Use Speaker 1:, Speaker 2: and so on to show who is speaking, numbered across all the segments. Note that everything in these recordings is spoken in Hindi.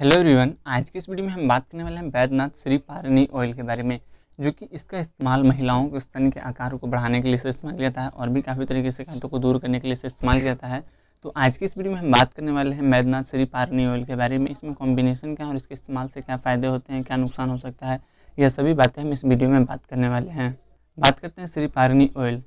Speaker 1: हेलो एवरीवन आज की इस वीडियो में हम बात करने वाले हैं बैद्यनाथ श्री पारनी ऑयल के बारे में, जो कि इसका इस्तेमाल महिलाओं के स्तन के आकार को बढ़ाने के लिए इस्तेमाल किया जाता है और भी काफ़ी तरीके से खातों को दूर करने के लिए इस्तेमाल किया जाता है। तो आज की इस वीडियो में हम बात करने वाले हैं बैद्यनाथ श्री पारनी ऑयल के बारे में, इसमें कॉम्बिनेशन क्या और इसके इस्तेमाल से क्या फ़ायदे होते हैं, क्या नुकसान हो सकता है, यह सभी बातें हम इस वीडियो में बात करने वाले हैं। बात करते हैं श्री पारनी ऑयल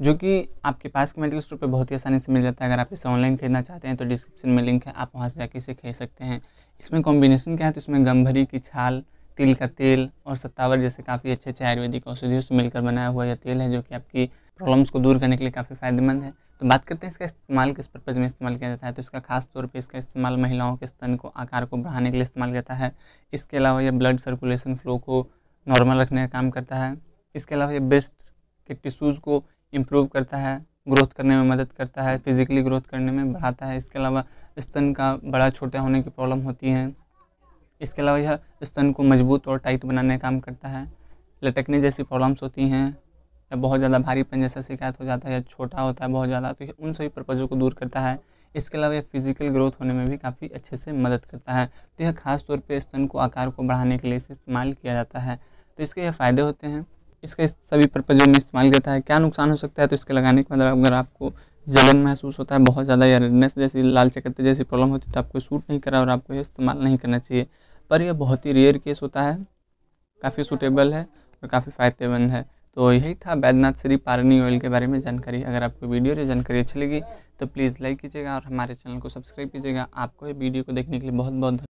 Speaker 1: जो कि आपके पास के मेडिकल स्टोर पे बहुत ही आसानी से मिल जाता है। अगर आप इसे ऑनलाइन खरीदना चाहते हैं तो डिस्क्रिप्शन में लिंक है, आप वहाँ से जाके इसे खरीद सकते हैं। इसमें कॉम्बिनेशन क्या है? तो इसमें गम्भरी की छाल, तिल का तेल और सत्तावर जैसे काफ़ी अच्छे अच्छे आयुर्वेदिक औषधियों से मिलकर बनाया हुआ यह तेल है, जो कि आपकी प्रॉब्लम्स को दूर करने के लिए काफ़ी फ़ायदेमंद है। तो बात करते हैं इसका इस्तेमाल किस पर्पज़ में इस्तेमाल किया जाता है। तो इसका खास तौर पे इसका इस्तेमाल महिलाओं के स्तन को, आकार को बढ़ाने के लिए इस्तेमाल किया जाता है। इसके अलावा यह ब्लड सर्कुलेशन फ्लो को नॉर्मल रखने का काम करता है। इसके अलावा यह ब्रेस्ट के टिश्यूज़ को इम्प्रूव करता है ग्रोथ करने में मदद करता है फिजिकली ग्रोथ करने में बढ़ाता है। इसके अलावा स्तन का बड़ा छोटा होने की प्रॉब्लम होती है। इसके अलावा यह स्तन को मज़बूत और टाइट बनाने का काम करता है। लटकने जैसी प्रॉब्लम्स होती हैं, या बहुत ज़्यादा भारीपन जैसा शिकायत हो जाता है, या छोटा होता है बहुत ज़्यादा तो यह उन सभी पर्पज़ों को दूर करता है। इसके अलावा यह फ़िज़िकल ग्रोथ होने में भी काफ़ी अच्छे से मदद करता है। तो यह खास तौर पे स्तन को आकार को बढ़ाने के लिए इसे इस्तेमाल किया जाता है। तो इसके यह फ़ायदे होते हैं। इसका इस सभी पर्पज़ों में इस्तेमाल करता है क्या नुकसान हो सकता है? तो इसके लगाने के मतलब अगर आपको जलन महसूस होता है, बहुत ज़्यादा या रेडनेस जैसी, लाल चकत्ते जैसी प्रॉब्लम होती है तो आपको सूट नहीं करा और आपको ये इस्तेमाल नहीं करना चाहिए। पर यह बहुत ही रेयर केस होता है। काफ़ी सूटेबल है और काफ़ी फ़ायदेमंद है। तो यही था बैद्यनाथ श्री पारनी ऑयल के बारे में जानकारी। अगर आपको वीडियो या जानकारी अच्छी लगी तो प्लीज़ लाइक कीजिएगा और हमारे चैनल को सब्सक्राइब कीजिएगा। आपको ये वीडियो को देखने के लिए बहुत बहुत